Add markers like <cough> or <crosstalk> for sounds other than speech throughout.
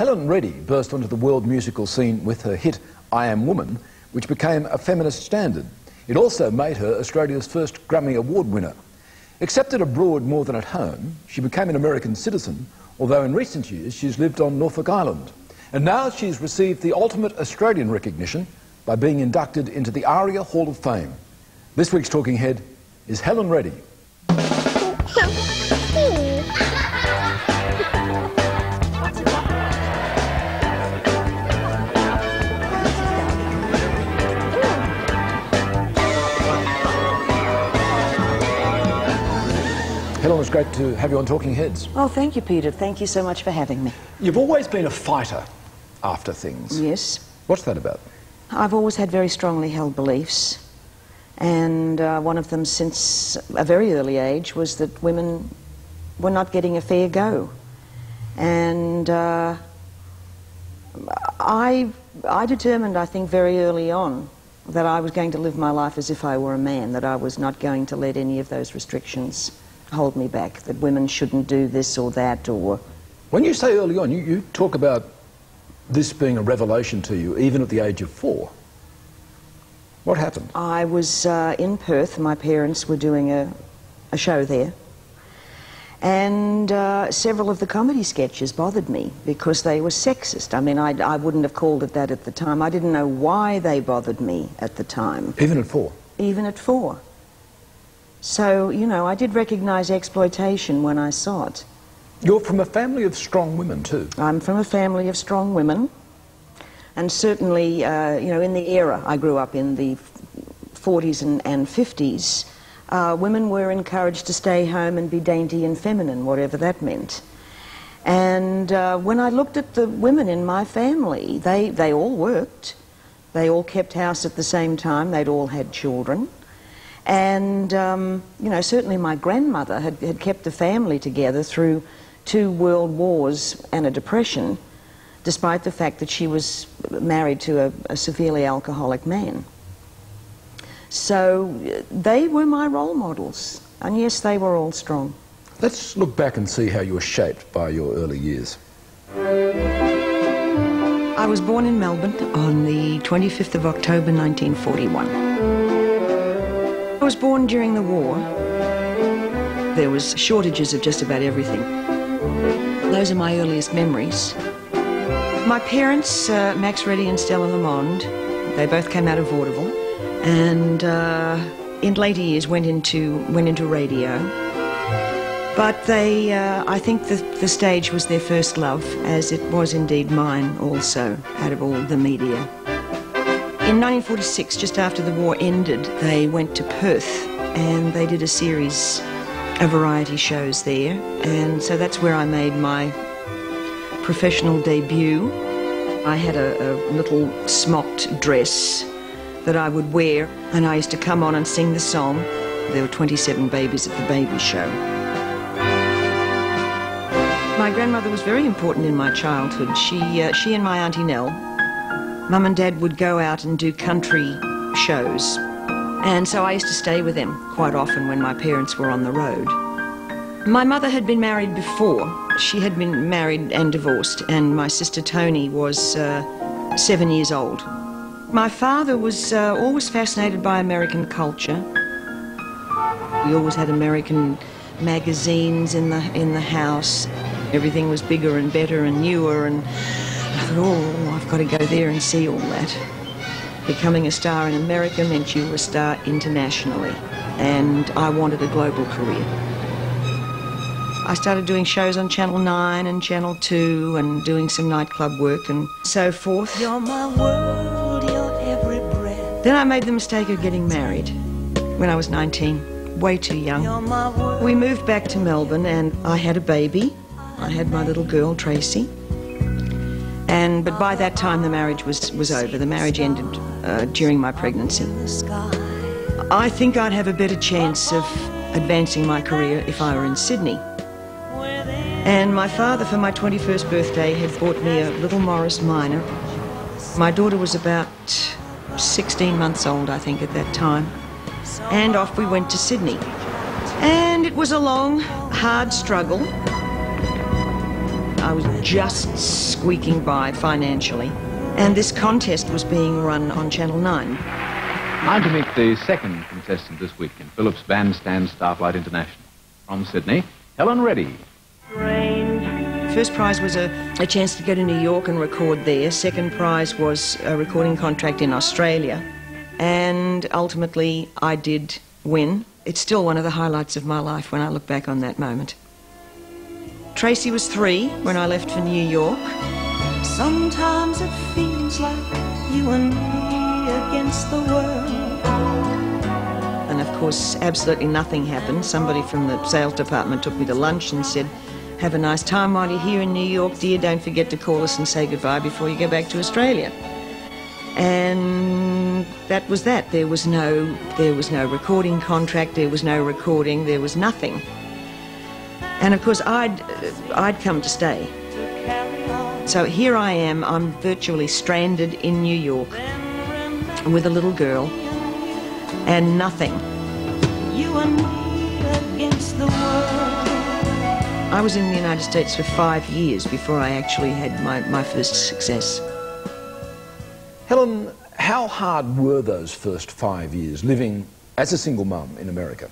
Helen Reddy burst onto the world musical scene with her hit I Am Woman, which became a feminist standard. It also made her Australia's first Grammy Award winner. Accepted abroad more than at home, she became an American citizen, although in recent years she's lived on Norfolk Island. And now she's received the ultimate Australian recognition by being inducted into the ARIA Hall of Fame. This week's talking head is Helen Reddy. <laughs> It's great to have you on Talking Heads. Oh, thank you, Peter. Thank you so much for having me. You've always been a fighter after things. Yes. What's that about? I've always had very strongly held beliefs. And uh, one of them since a very early age was that women were not getting a fair go. And uh, I, I determined, I think, very early on that I was going to live my life as if I were a man, that I was not going to let any of those restrictions hold me back, that women shouldn't do this or that or... When you say early on, you, you talk about this being a revelation to you, even at the age of four. What happened? I was uh, in Perth. My parents were doing a, a show there. And uh, several of the comedy sketches bothered me because they were sexist. I mean, I, I wouldn't have called it that at the time. I didn't know why they bothered me at the time. Even at four? Even at four. So, you know, I did recognize exploitation when I saw it. You're from a family of strong women, too. I'm from a family of strong women. And certainly, uh, you know, in the era I grew up in, the 40s and, and 50s, uh, women were encouraged to stay home and be dainty and feminine, whatever that meant. And uh, when I looked at the women in my family, they, they all worked. They all kept house at the same time. They'd all had children. And, um, you know, certainly my grandmother had, had kept the family together through two world wars and a depression, despite the fact that she was married to a, a severely alcoholic man. So they were my role models. And yes, they were all strong. Let's look back and see how you were shaped by your early years. I was born in Melbourne on the 25th of October 1941. Was born during the war. There was shortages of just about everything. Those are my earliest memories. My parents, uh, Max Reddy and Stella Lamond, they both came out of vaudeville, and uh, in later years went into went into radio. But they, uh, I think the, the stage was their first love, as it was indeed mine also, out of all the media. In 1946, just after the war ended, they went to Perth and they did a series of variety shows there. And so that's where I made my professional debut. I had a, a little smocked dress that I would wear, and I used to come on and sing the song. There were 27 babies at the baby show. My grandmother was very important in my childhood. She, uh, she and my Auntie Nell, Mum and Dad would go out and do country shows. And so I used to stay with them quite often when my parents were on the road. My mother had been married before. She had been married and divorced, and my sister Toni was uh, seven years old. My father was uh, always fascinated by American culture. We always had American magazines in the in the house. Everything was bigger and better and newer, and I thought, oh, I've got to go there and see all that. Becoming a star in America meant you were a star internationally, and I wanted a global career. I started doing shows on Channel 9 and Channel 2 and doing some nightclub work and so forth. You're my world, you're every breath. Then I made the mistake of getting married when I was 19, way too young. You're my world. We moved back to Melbourne and I had a baby. I had my little girl, Traci. And, but by that time the marriage was, was over. The marriage ended uh, during my pregnancy. I think I'd have a better chance of advancing my career if I were in Sydney. And my father, for my 21st birthday, had bought me a little Morris Minor. My daughter was about 16 months old, I think, at that time. And off we went to Sydney. And it was a long, hard struggle. I was just squeaking by financially. And this contest was being run on Channel 9. Time to meet the second contestant this week in Phillips Bandstand Starflight International. From Sydney, Helen Reddy. First prize was a, a chance to go to New York and record there. Second prize was a recording contract in Australia. And ultimately, I did win. It's still one of the highlights of my life when I look back on that moment. Traci was three when I left for New York. Sometimes it feels like you and me against the world. And of course, absolutely nothing happened. Somebody from the sales department took me to lunch and said, Have a nice time while you're here in New York, dear. Don't forget to call us and say goodbye before you go back to Australia. And that was that. There was no there was no recording contract, there was no recording, there was nothing. And of course I'd I'd come to stay. So here I am, I'm virtually stranded in New York with a little girl and nothing. You and me against the world. I was in the United States for five years before I actually had my, my first success. Helen, how hard were those first five years living as a single mum in America?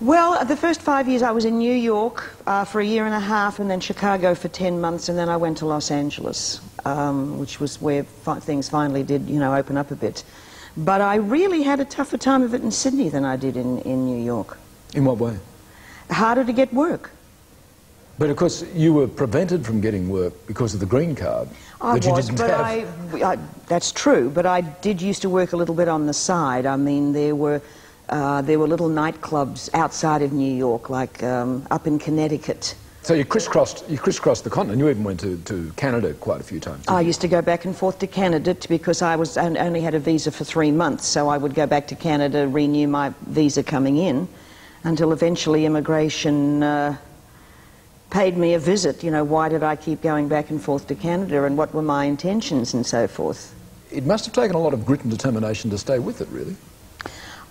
Well, the first five years I was in New York uh, for a year and a half, and then Chicago for 10 months, and then I went to Los Angeles, um, which was where fi- things finally did, you know, open up a bit. But I really had a tougher time of it in Sydney than I did in, in New York. In what way? Harder to get work. But of course, you were prevented from getting work because of the green card I that you didn't but have. I, I, that's true. But I did used to work a little bit on the side. I mean, there were uh, there were little nightclubs outside of New York, like um, up in Connecticut. So you crisscrossed, you crisscrossed the continent. You even went to, to Canada quite a few times. I you? used to go back and forth to Canada because I was on- only had a visa for three months, so I would go back to Canada, renew my visa coming in, until eventually immigration uh, paid me a visit. You know, why did I keep going back and forth to Canada, and what were my intentions, and so forth. It must have taken a lot of grit and determination to stay with it, really.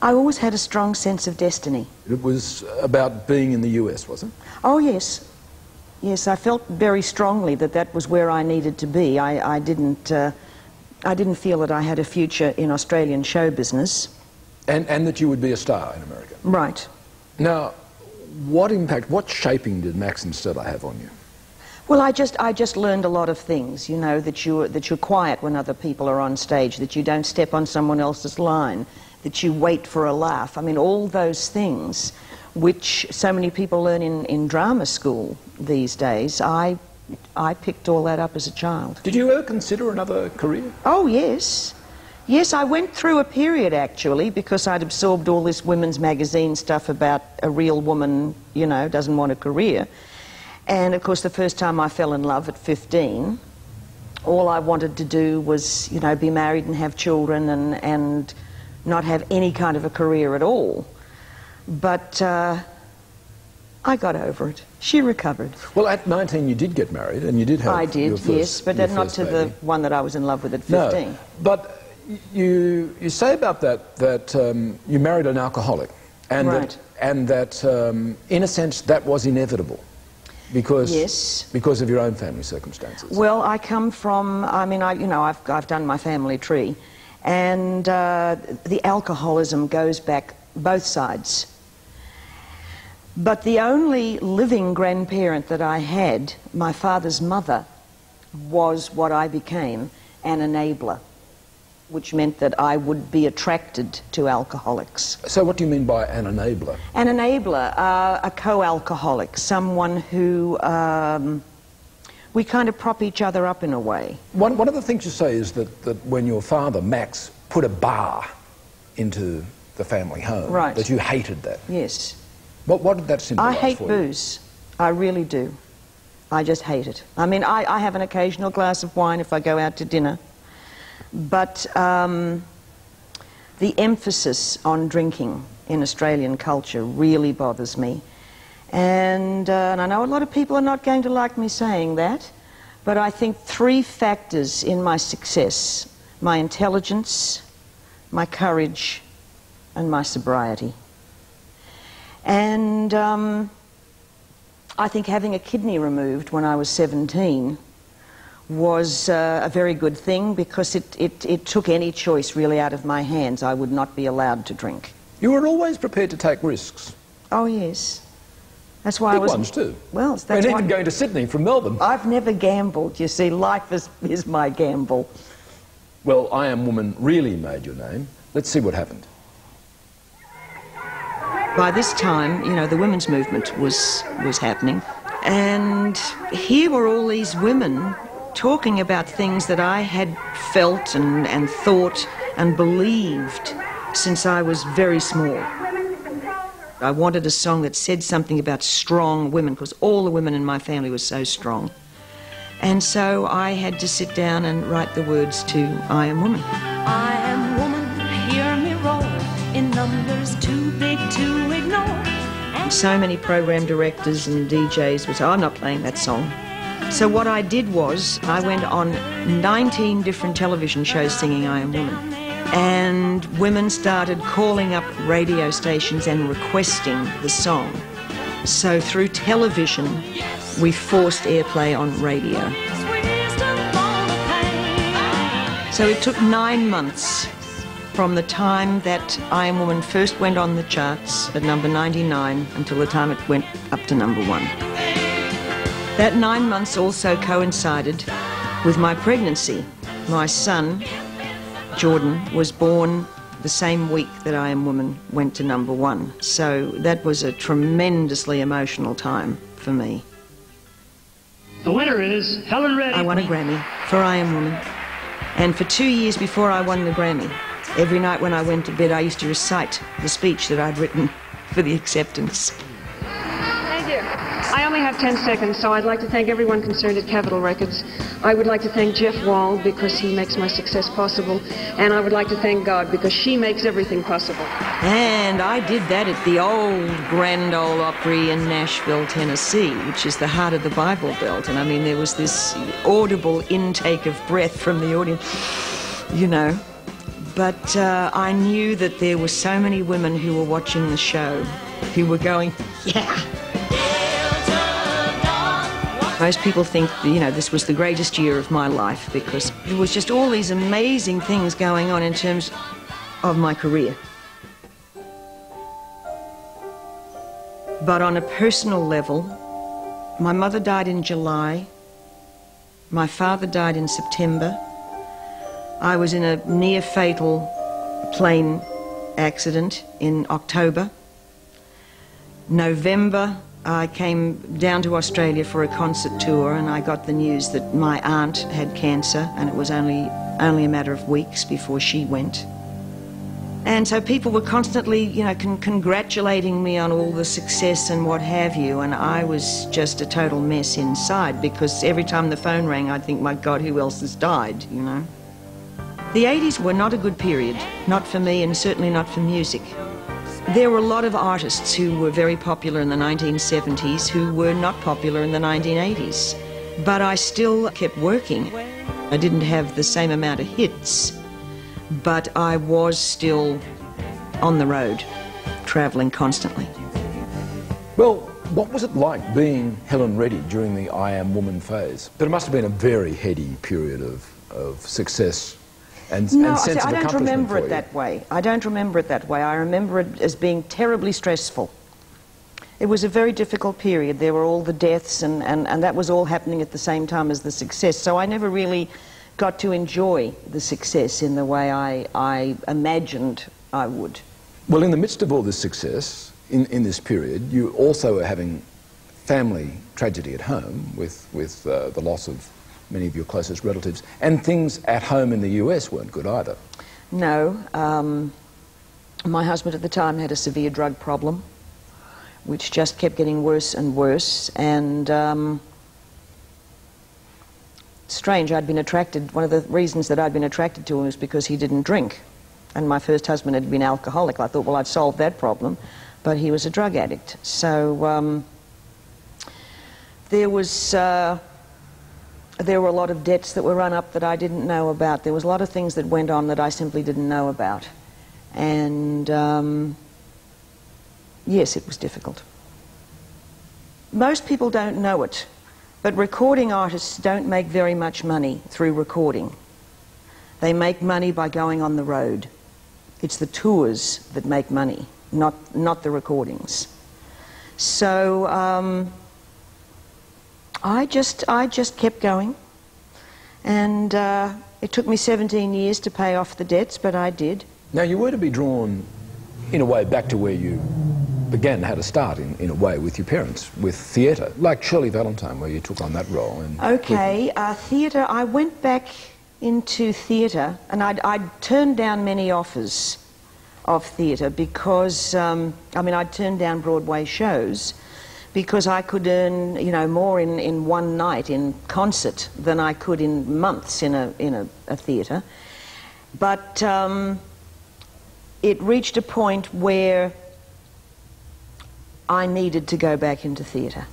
I always had a strong sense of destiny. It was about being in the US, was it? Oh, yes. Yes, I felt very strongly that that was where I needed to be. I, I, didn't, uh, I didn't feel that I had a future in Australian show business. And, and that you would be a star in America. Right. Now, what impact, what shaping did Max and Stella have on you? Well, I just, I just learned a lot of things, you know, that you're, that you're quiet when other people are on stage, that you don't step on someone else's line, that you wait for a laugh. I mean, all those things which so many people learn in, in drama school these days, I, I picked all that up as a child. Did you ever consider another career? Oh, yes. Yes, I went through a period actually because I'd absorbed all this women's magazine stuff about a real woman, you know, doesn't want a career. And of course, the first time I fell in love at 15, all I wanted to do was, you know, be married and have children and, and not have any kind of a career at all. But uh, I got over it. She recovered. Well, at 19 you did get married and you did have I did, first, yes, but not to baby. the one that I was in love with at 15. No, but you, you say about that that um, you married an alcoholic, and Right. that, and that um, in a sense that was inevitable, because Yes. because of your own family circumstances. Well, I come from, I mean, I, you know, I've, I've done my family tree, and uh, the alcoholism goes back both sides. But the only living grandparent that I had, my father's mother, was what I became an enabler, which meant that I would be attracted to alcoholics. so, what do you mean by an enabler? An enabler, uh, a co-alcoholic, someone who um, we kind of prop each other up in a way. One, one of the things you say is that, that when your father Max put a bar into the family home, Right. that you hated that. Yes. What, what did that I symbolize hate for you? booze. I really do. I just hate it. I mean, I, I have an occasional glass of wine if I go out to dinner, but um, the emphasis on drinking in Australian culture really bothers me. And, uh, and I know a lot of people are not going to like me saying that, but I think three factors in my success my intelligence, my courage, and my sobriety. And um, I think having a kidney removed when I was 17 was uh, a very good thing because it, it, it took any choice really out of my hands. I would not be allowed to drink. You were always prepared to take risks. Oh, yes. That's why Big I was. ones too. Well, that's and why even going to Sydney from Melbourne. I've never gambled. You see, life is, is my gamble. Well, I Am Woman really made your name. Let's see what happened. By this time, you know, the women's movement was, was happening. And here were all these women talking about things that I had felt and, and thought and believed since I was very small. I wanted a song that said something about strong women because all the women in my family were so strong. And so I had to sit down and write the words to I Am Woman. I am woman, hear me roar in numbers too big to ignore. And So many program directors and DJs would say, I'm not playing that song. So what I did was I went on 19 different television shows singing I Am Woman. And women started calling up radio stations and requesting the song. So through television, we forced airplay on radio. So it took nine months from the time that I Am Woman first went on the charts at number 99 until the time it went up to number one. That nine months also coincided with my pregnancy. My son, Jordan, was born the same week that I Am Woman went to number one. So that was a tremendously emotional time for me. The winner is Helen Reddy. I won a Grammy for I Am Woman. And for two years before I won the Grammy, every night when I went to bed, I used to recite the speech that I'd written for the acceptance. I only have 10 seconds, so I'd like to thank everyone concerned at Capitol Records. I would like to thank Jeff Wald because he makes my success possible, and I would like to thank God because she makes everything possible. And I did that at the old Grand Ole Opry in Nashville, Tennessee, which is the heart of the Bible Belt. And I mean, there was this audible intake of breath from the audience, you know. But uh, I knew that there were so many women who were watching the show who were going, yeah. Most people think, you know, this was the greatest year of my life because there was just all these amazing things going on in terms of my career. But on a personal level, my mother died in July. My father died in September. I was in a near fatal plane accident in October. November, I came down to Australia for a concert tour and I got the news that my aunt had cancer and it was only, only a matter of weeks before she went. And so people were constantly, you know, con- congratulating me on all the success and what have you. And I was just a total mess inside because every time the phone rang, I'd think, my God, who else has died, you know? The 80s were not a good period, not for me and certainly not for music. There were a lot of artists who were very popular in the 1970s who were not popular in the 1980s. But I still kept working. I didn't have the same amount of hits, but I was still on the road, traveling constantly. Well, what was it like being Helen Reddy during the I Am Woman phase? But it must have been a very heady period of, of success and, No, and I, sense see, I don't remember it that way. I don't remember it that way. I remember it as being terribly stressful. It was a very difficult period. There were all the deaths, and, and, and that was all happening at the same time as the success. So I never really got to enjoy the success in the way I, I imagined I would. Well, in the midst of all this success, in, in this period, you also were having family tragedy at home with, with uh, the loss of many of your closest relatives, and things at home in the US weren't good either. No. Um, my husband at the time had a severe drug problem, which just kept getting worse and worse. And um, strange, I'd been attracted, one of the reasons that I'd been attracted to him was because he didn't drink. And my first husband had been alcoholic. I thought, well, I'd solved that problem. But he was a drug addict. So um, there was. Uh, there were a lot of debts that were run up that I didn't know about. There was a lot of things that went on that I simply didn't know about. And um, yes, it was difficult. most people don't know it, but recording artists don't make very much money through recording. They make money by going on the road. It's the tours that make money, not, not the recordings. So um, I, just, I just kept going. And uh, it took me 17 years to pay off the debts, but I did. Now, you were to be drawn, in a way, back to where you began, had a start in, in a way with your parents, with theatre, like Shirley Valentine, where you took on that role. And Okay, uh, theatre, I went back into theatre and I'd, I'd turned down many offers of theatre because, um, I mean, I'd turned down Broadway shows because I could earn, you know, more in, in one night in concert than I could in months in a, in a, a theatre. But um, it reached a point where I needed to go back into theatre.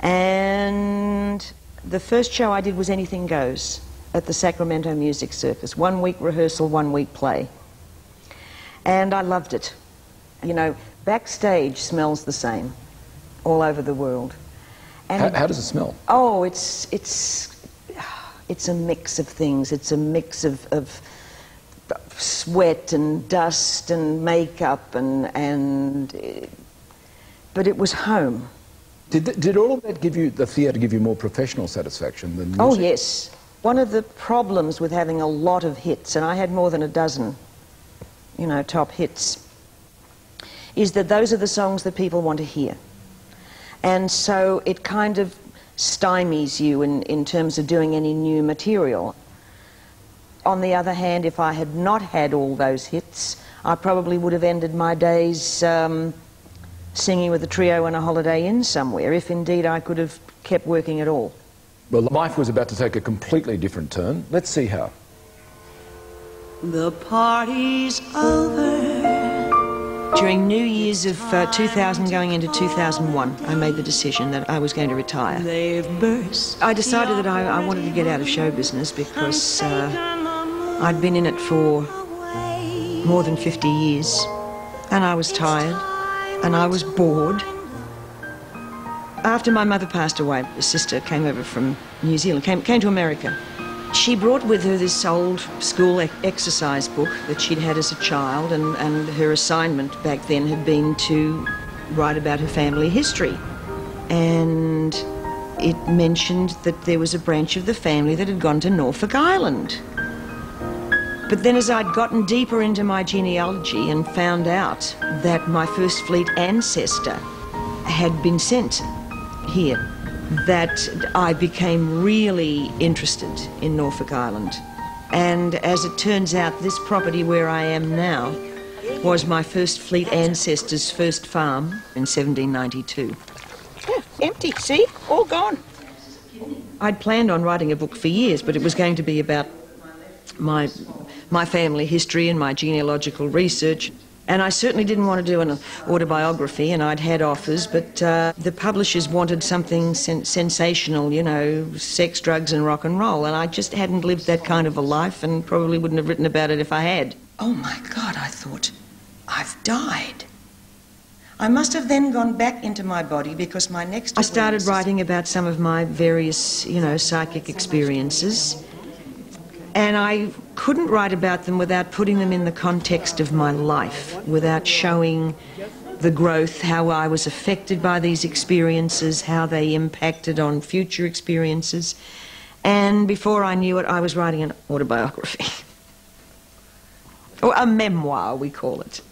And the first show I did was Anything Goes at the Sacramento Music Circus. One week rehearsal, one week play. And I loved it. You know, backstage smells the same all over the world. And how, how does it smell? Oh, it's it's it's a mix of things. It's a mix of, of sweat and dust and makeup and and. uh, But it was home. Did, th- did all of that give you, the theatre give you more professional satisfaction than music? Oh yes. One of the problems with having a lot of hits, and I had more than a dozen, you know, top hits, is that those are the songs that people want to hear. And so it kind of stymies you in, in terms of doing any new material. On the other hand, if I had not had all those hits, I probably would have ended my days um, singing with a trio in a Holiday Inn somewhere, if indeed I could have kept working at all. Well, life was about to take a completely different turn. Let's see how. The party's over. During New Year's of uh, 2000 going into 2001, I made the decision that I was going to retire. I decided that I, I wanted to get out of show business because uh, I'd been in it for more than 50 years and I was tired and I was bored. After my mother passed away, a sister came over from New Zealand, came, came to America. She brought with her this old school exercise book that she'd had as a child, and, and her assignment back then had been to write about her family history. And it mentioned that there was a branch of the family that had gone to Norfolk Island. But then, as I'd gotten deeper into my genealogy and found out that my First Fleet ancestor had been sent here, that I became really interested in Norfolk Island. And as it turns out, this property where I am now was my First Fleet ancestor's first farm in 1792. Yeah, empty, see? All gone. I'd planned on writing a book for years, but it was going to be about my, my family history and my genealogical research. And I certainly didn't want to do an autobiography, and I'd had offers, but uh, the publishers wanted something sen- sensational, you know, sex, drugs, and rock and roll. And I just hadn't lived that kind of a life and probably wouldn't have written about it if I had. Oh my God, I thought, I've died. I must have then gone back into my body because my next. I started writing about some of my various, you know, psychic experiences. And I couldn't write about them without putting them in the context of my life, without showing the growth, how I was affected by these experiences, how they impacted on future experiences. And before I knew it, I was writing an autobiography. <laughs> or a memoir, we call it.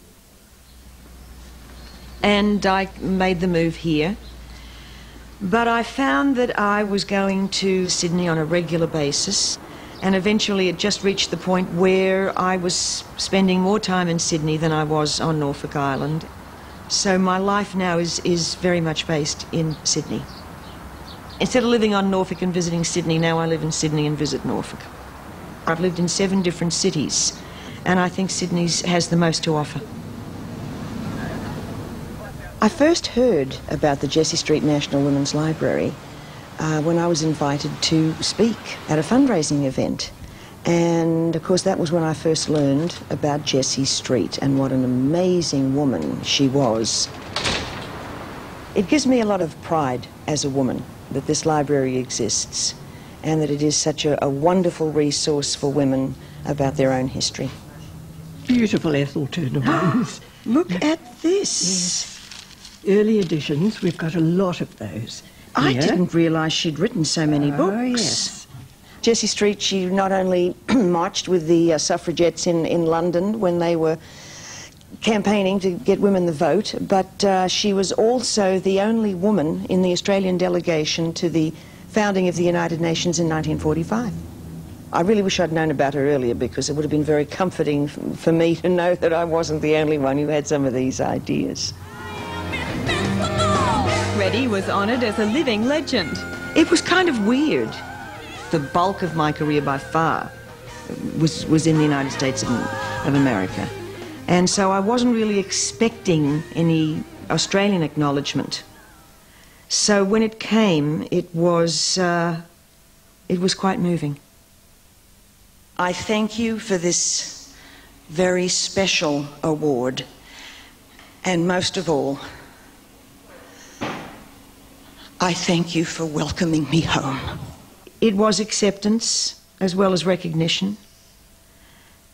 And I made the move here. But I found that I was going to Sydney on a regular basis. And eventually it just reached the point where I was spending more time in Sydney than I was on Norfolk Island. So my life now is, is very much based in Sydney. Instead of living on Norfolk and visiting Sydney, now I live in Sydney and visit Norfolk. I've lived in seven different cities, and I think Sydney has the most to offer. I first heard about the Jessie Street National Women's Library uh, when I was invited to speak at a fundraising event. And of course, that was when I first learned about Jessie Street and what an amazing woman she was. It gives me a lot of pride as a woman that this library exists and that it is such a, a wonderful resource for women about their own history. Beautiful Ethel Turner ones. Look at this. Early editions, we've got a lot of those. I Here. didn't realise she'd written so many books. Oh, yes. Jessie Street, she not only <clears throat> marched with the uh, suffragettes in, in London when they were campaigning to get women the vote, but uh, she was also the only woman in the Australian delegation to the founding of the United Nations in 1945. I really wish I'd known about her earlier because it would have been very comforting for me to know that I wasn't the only one who had some of these ideas. <laughs> Reddy was honoured as a living legend. It was kind of weird. The bulk of my career by far was, was in the United States of, America. And so I wasn't really expecting any Australian acknowledgement. So when it came, it was, uh, it was quite moving. I thank you for this very special award. And most of all, I thank you for welcoming me home. It was acceptance as well as recognition.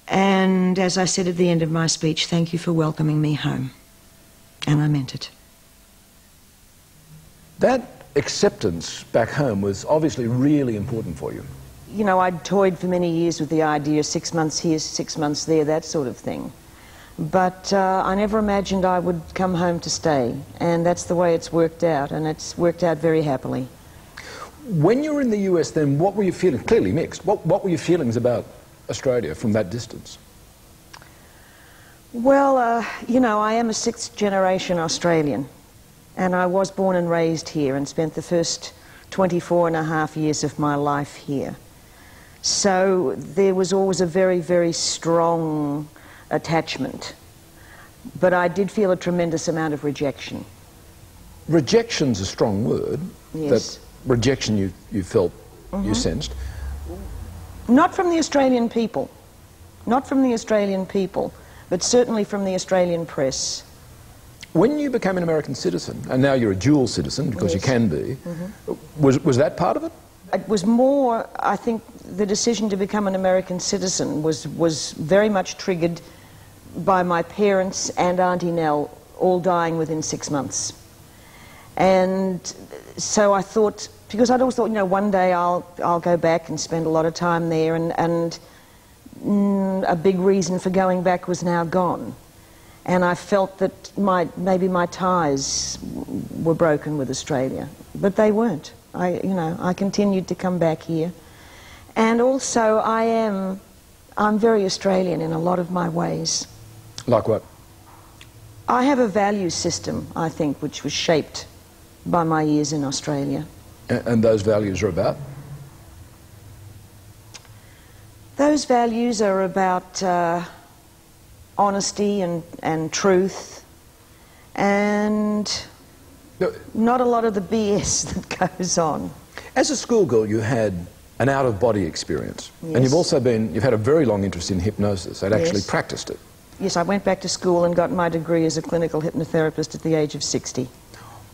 And as I said at the end of my speech, thank you for welcoming me home. And I meant it. That acceptance back home was obviously really important for you. You know, I'd toyed for many years with the idea six months here, six months there, that sort of thing. But uh, I never imagined I would come home to stay. And that's the way it's worked out, and it's worked out very happily. When you were in the US, then what were you feeling? Clearly mixed. What, what were your feelings about Australia from that distance? Well, uh, you know, I am a sixth generation Australian, and I was born and raised here and spent the first 24 and a half years of my life here. So there was always a very, very strong attachment. But I did feel a tremendous amount of rejection. Rejection's a strong word. Yes. That rejection you, you felt, you mm-hmm. sensed. Not from the Australian people, not from the Australian people, but certainly from the Australian press. When you became an American citizen, and now you're a dual citizen because you can be, mm-hmm. was, was that part of it? It was more, I think, the decision to become an American citizen was, was very much triggered by my parents and Auntie Nell all dying within six months. And so I thought, because I'd always thought, you know, one day I'll, I'll go back and spend a lot of time there, and, and mm, a big reason for going back was now gone. And I felt that my, maybe my ties were broken with Australia, but they weren't. I, you know, I continued to come back here. And also, I am, I'm very Australian in a lot of my ways. Like what? I have a value system, I think, which was shaped by my years in Australia. And those values are about? Those values are about uh, honesty and, and truth and No, not a lot of the BS <laughs> that goes on. As a schoolgirl, you had an out-of-body experience. And you've also been, you've had a very long interest in hypnosis. I'd actually Yes. practiced it. Yes, I went back to school and got my degree as a clinical hypnotherapist at the age of 60.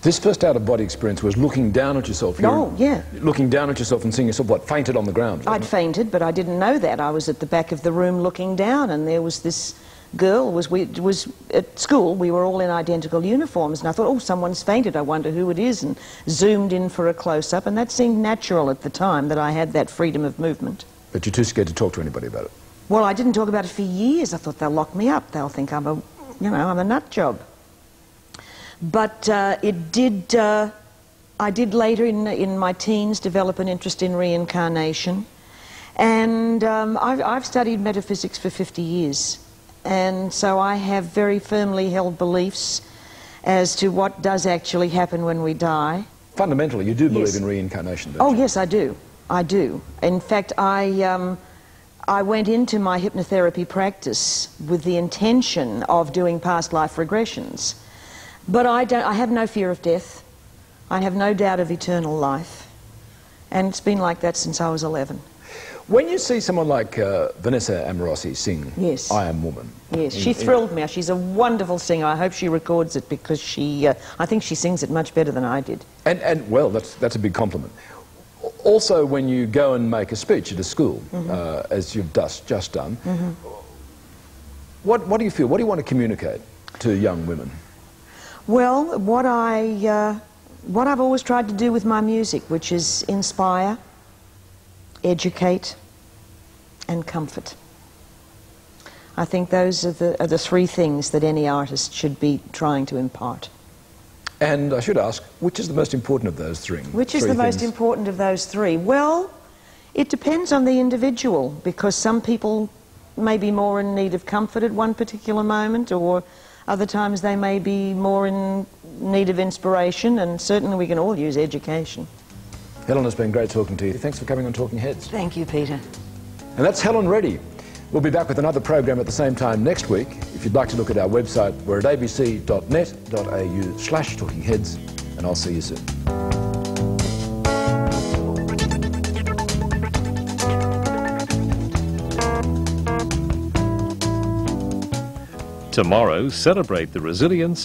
This first out-of-body experience was looking down at yourself. You Oh, yeah. Looking down at yourself and seeing yourself, what, fainted on the ground? I'd it? fainted, but I didn't know that. I was at the back of the room looking down, and there was this girl. Was we was at school? We were all in identical uniforms, and I thought, oh, someone's fainted. I wonder who it is, and zoomed in for a close-up, and that seemed natural at the time that I had that freedom of movement. But you're too scared to talk to anybody about it. Well, I didn't talk about it for years. I thought they'll lock me up. They'll think I'm a, you know, I'm a nut job. But uh, it did. Uh, I did later in in my teens develop an interest in reincarnation, and um, I've, I've studied metaphysics for 50 years, and so I have very firmly held beliefs as to what does actually happen when we die. Fundamentally, you do believe Yes. in reincarnation, don't Oh, you? yes, I do. I do. In fact, I, um, I went into my hypnotherapy practice with the intention of doing past life regressions. But I, don't, I have no fear of death. I have no doubt of eternal life. And it's been like that since I was 11. When you see someone like uh, Vanessa Amorosi sing Yes. I Am Woman, Yes, she thrilled me. She's a wonderful singer. I hope she records it because she, uh, I think she sings it much better than I did. And, and well, that's, that's a big compliment. Also, when you go and make a speech at a school, Mm-hmm. uh, as you've just, just done, what, what do you feel? What do you want to communicate to young women? Well, what I, uh, what I've always tried to do with my music, which is inspire, educate, and comfort. I think those are the, are the three things that any artist should be trying to impart. And I should ask, which is the most important of those three? Which is three the most important of those three? Well, it depends on the individual because some people may be more in need of comfort at one particular moment, or other times they may be more in need of inspiration, and certainly we can all use education. Helen, it's been great talking to you. Thanks for coming on Talking Heads. Thank you, Peter. And that's Helen Reddy. We'll be back with another program at the same time next week. If you'd like to look at our website, we're at abc.net.au slash talking heads, and I'll see you soon. Tomorrow, celebrate the resilience